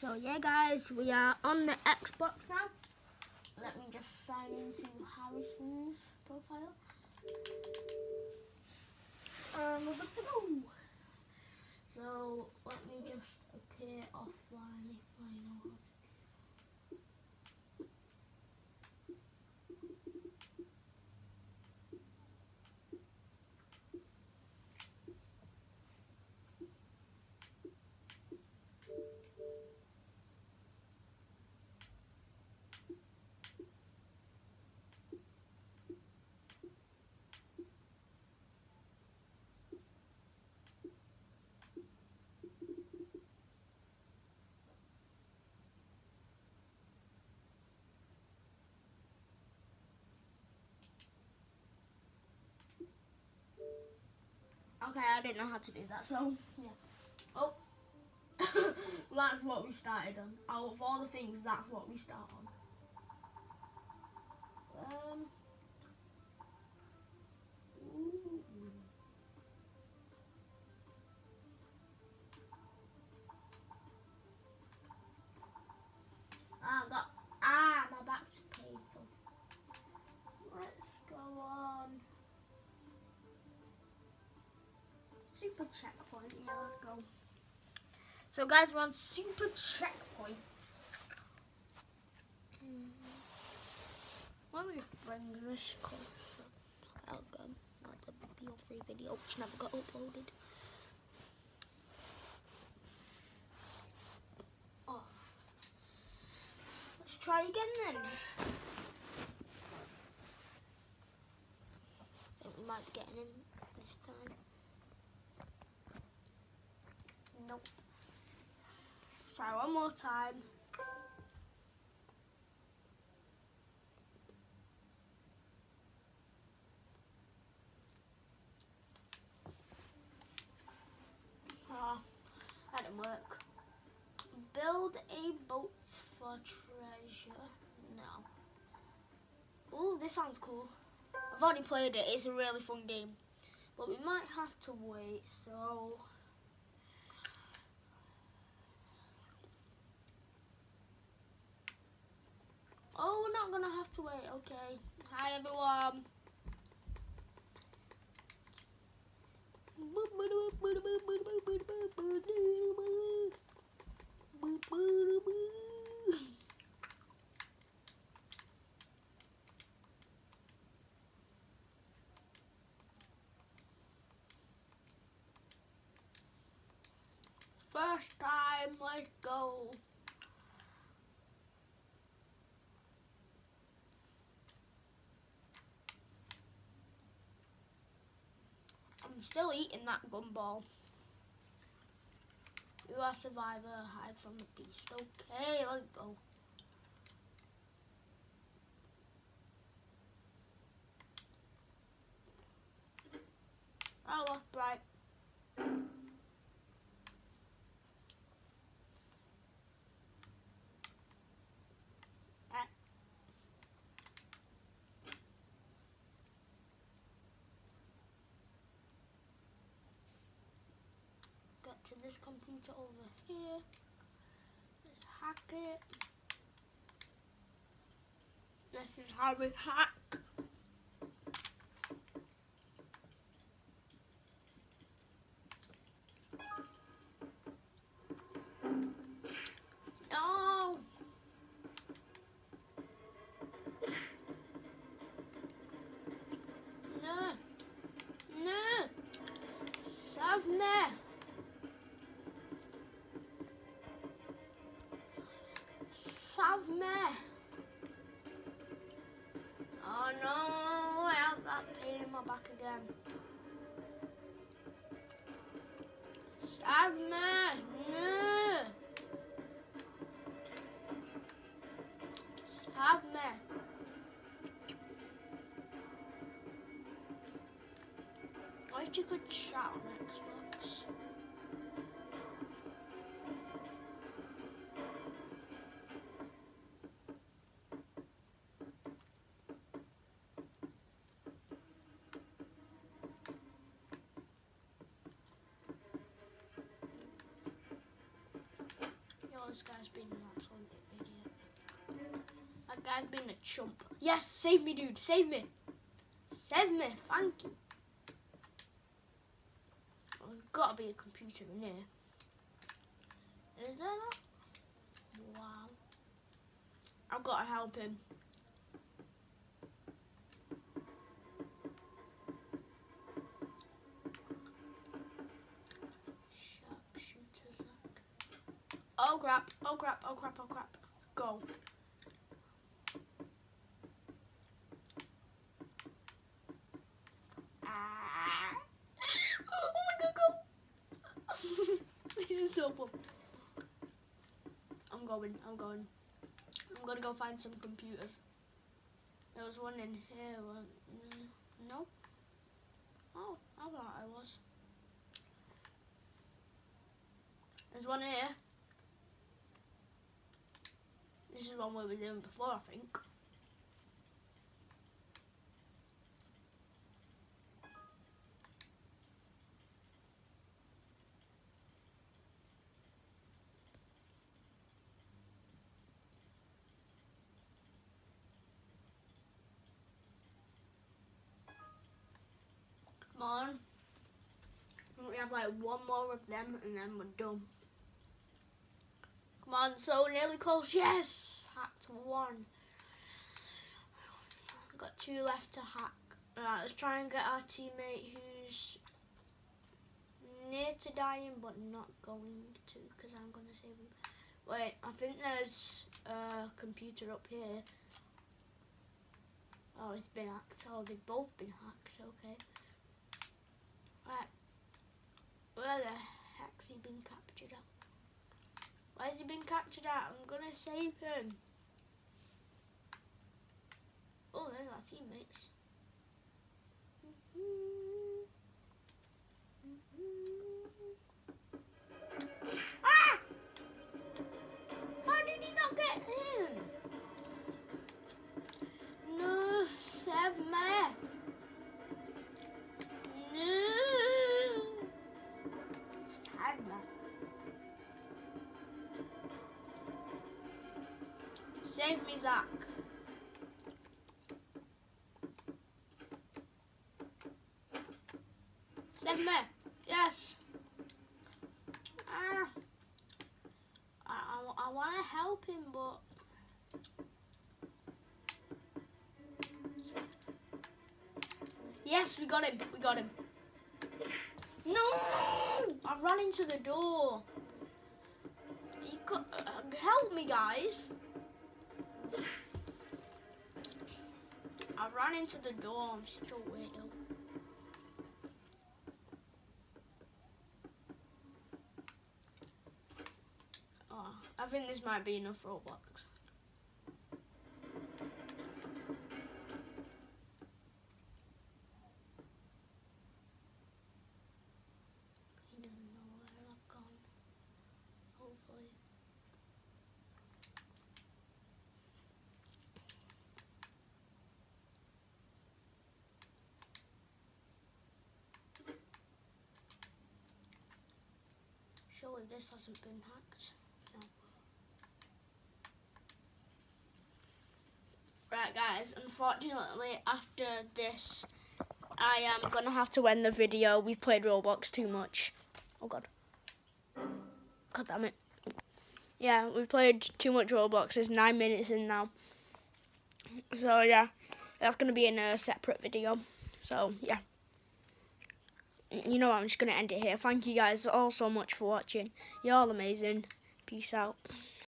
So yeah guys, we are on the Xbox now. Let me just sign into Harrison's profile. And we're good to go. So let me just appear offline if I know how to. Okay, I didn't know how to do that, so yeah. Oh, that's what we started on. Out of all the things, that's what we start on. Um. Checkpoint. Yeah, let's go. So, guys, we're on super checkpoint. Let me bring this a BO3 video which never got uploaded. Oh. Let's try again then. I think we might getting in this time. Nope. Let's try one more time. That didn't work. Build a boat for treasure. No. Ooh, this sounds cool. I've already played it. It's a really fun game. But we might have to wait, so... Oh, we're not gonna have to wait. Okay. Hi, everyone. First time, let's go. I'm still eating that gumball. You are survivor, hide from the beast. Okay, let's go. Oh, bright. This computer over here. Let's hack it. This is how we hack. My back again. Save me. No. Save me. I wish you could chat on Xbox. This guy's been an absolute idiot. That guy's been a chump. Yes, save me, dude. Save me. Save me. Thank you. Oh, there's got to be a computer in here. Is there not? Wow. I've got to help him. Oh crap, oh crap, oh crap, oh crap. Go. Ah. Oh my god, go. this is so fun. I'm going, I'm going. I'm gonna go find some computers. There was one in here. No? Oh, I thought I was. There's one here. This is one we were doing before, I think. Come on. We have like one more of them and then we're done. Come on, so nearly close. Yes! Hacked one. Got two left to hack. Right, let's try and get our teammate who's near to dying but not going to because I'm going to save him. Wait, I think there's a computer up here. Oh, it's been hacked. Oh, they've both been hacked. Okay. Right. Where the heck's he been captured at? Where's he been captured at? I'm gonna save him. Oh, there's our teammates. Ah! Save me, Zach. Save me. Yes. Ah. I, I, I want to help him, but. Yes, we got him. We got him. No! I ran into the door. You could, uh, help me, guys. I ran into the door. I'm such a weirdo. Oh, I think this might be enough Roblox. He doesn't know where I've gone. Hopefully. Surely this hasn't been hacked. No. Right guys, unfortunately after this I am gonna have to end the video. We've played Roblox too much. Oh god. God damn it. Yeah, we've played too much Roblox. It's nine minutes in now. So yeah, that's gonna be in a separate video. So yeah you know what, I'm just going to end it here. Thank you guys all so much for watching. You're all amazing. Peace out.